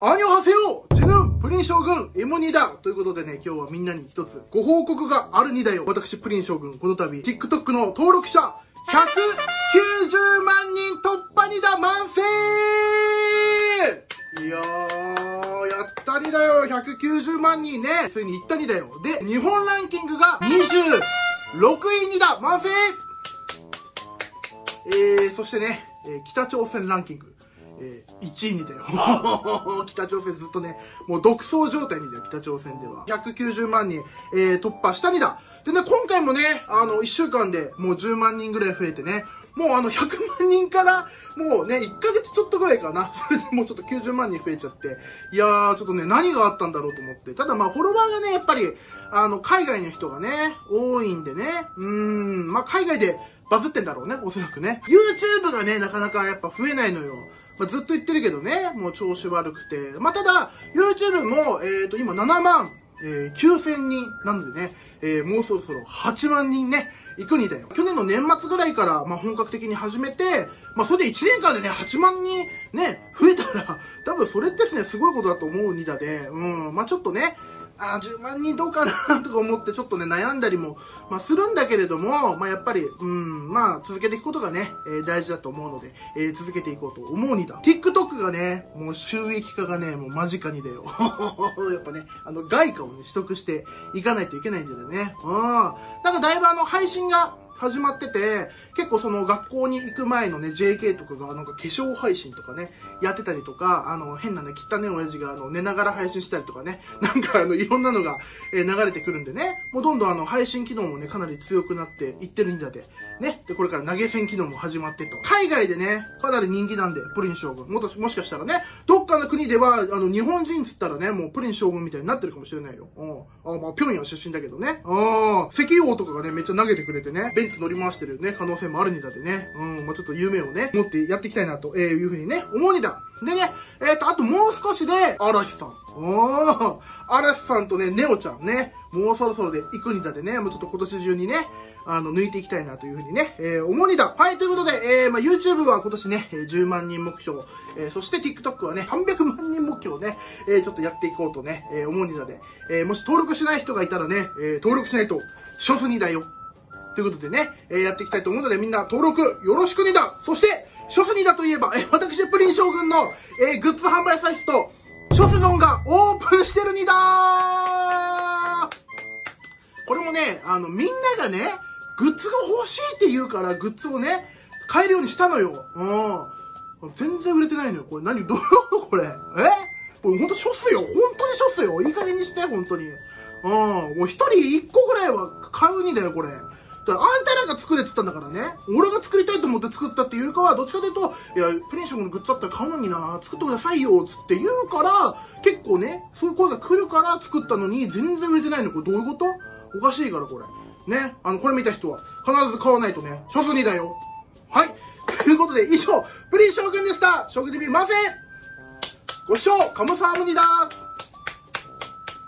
アニョハセヨジヌンプリン将軍エモニだということでね、今日はみんなに一つご報告があるにだよ。私、プリン将軍、この度、TikTok の登録者、190万人突破にだ満成いやー、やったにだよ !190 万人ね、ついに行ったにだよ。で、日本ランキングが26位にだ満成えー、そしてね、えー、北朝鮮ランキング。えー、1位にだよ。北朝鮮ずっとね、もう独走状態にだよ、北朝鮮では。190万人、えー、突破したにだ。でね、今回もね、あの、1週間でもう10万人ぐらい増えてね、もうあの、100万人から、もうね、1ヶ月ちょっとぐらいかな。それでもうちょっと90万人増えちゃって。いやー、ちょっとね、何があったんだろうと思って。ただまあ、フォロワーがね、やっぱり、あの、海外の人がね、多いんでね、うーん、まあ、海外でバズってんだろうね、おそらくね。YouTube がね、なかなかやっぱ増えないのよ。まあ、ずっと言ってるけどね、もう調子悪くて。まあ、ただ、YouTube も、えっ、ー、と、今7万、えー、9000人なんでね、えー、もうそろそろ8万人ね、行くにだよ。去年の年末ぐらいから、まあ、本格的に始めて、まあ、それで1年間でね、8万人ね、増えたら、多分それってですね、すごいことだと思うにだで、うん、まあ、ちょっとね、あ10万人どうかなとか思ってちょっとね、悩んだりも、まあ、するんだけれども、まあ、やっぱり、うん、まあ、続けていくことがね、えー、大事だと思うので、えー、続けていこうと思うにだ。TikTok がね、もう収益化がね、もう間近にだよ。やっぱね、あの、外貨をね、取得していかないといけないんだよね。うん。なんかだいぶあの、配信が、始まってて、結構その学校に行く前のね、JK とかがなんか化粧配信とかね、やってたりとか、あの、変なね、汚ね親父があの、寝ながら配信したりとかね、なんかあの、いろんなのが、え、流れてくるんでね、もうどんどんあの、配信機能もね、かなり強くなっていってるんだで、ね、で、これから投げ銭機能も始まってと。海外でね、かなり人気なんで、プリン将軍。もともしかしたらね、どっかの国では、あの、日本人っつったらね、もうプリン将軍みたいになってるかもしれないよ。うん。あ、まあ、平壌出身だけどね。うん。石油王とかがね、めっちゃ投げてくれてね、ベンツ乗り回してるね、可能性もあるにだってね、うん、まあ、ちょっと夢をね、持ってやっていきたいなとえいうふうにね、思うにだ。でね、えっ、ー、と、あともう少しで、嵐さん。おー、嵐さんとね、ネオちゃんね、もうそろそろで行くにだでね、もうちょっと今年中にね、あの、抜いていきたいなというふうにね、えー、思うにだ。はい、ということで、えー、まあ、YouTube は今年ね、10万人目標、えー、そして TikTok はね、300万人目標ね、えー、ちょっとやっていこうとね、えー、思うにだで、えー、もし登録しない人がいたらね、えー、登録しないと、ショスにだよ。ということでね、えー、やっていきたいと思うので、みんな登録よろしくにだ。そして、ショスニだといえば、えー、私、プリン将軍の、えー、グッズ販売サイト、ショスゾンがオープンしてるにだこれもね、あの、みんながね、グッズが欲しいって言うから、グッズをね、買えるようにしたのよ。うん。全然売れてないのよ。これ何どういうこと？これえ？これほんとショスよ。本当にショスよ。いい加減にして、本当に。うん。もう一人一個ぐらいは買うにだよ、これ。あんたらが作れって言ったんだからね。俺が作りたいと思って作ったっていうかは、どっちかというと、いや、プリンションのグッズだったら買うのにな、作ってくださいよ、つって言うから、結構ね、そういう声が来るから作ったのに、全然売れてないの。これどういうこと？おかしいから、これ。ね。あの、これ見た人は、必ず買わないとね、ショスにだよ。はい。ということで、以上、プリン将軍でした。食事見ませんご視聴、カムサームニだ